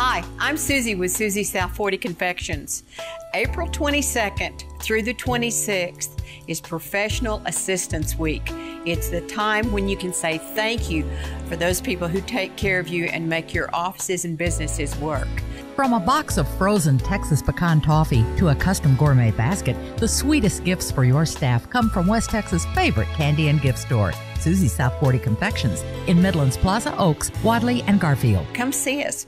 Hi, I'm Susie with Susie's South 40 Confections. April 22nd through the 26th is Professional Assistant's Week. It's the time when you can say thank you for those people who take care of you and make your offices and businesses work. From a box of frozen Texas pecan toffee to a custom gourmet basket, the sweetest gifts for your staff come from West Texas' favorite candy and gift store, Susie's South 40 Confections, in Midlands Plaza, Oaks, Wadley, and Garfield. Come see us.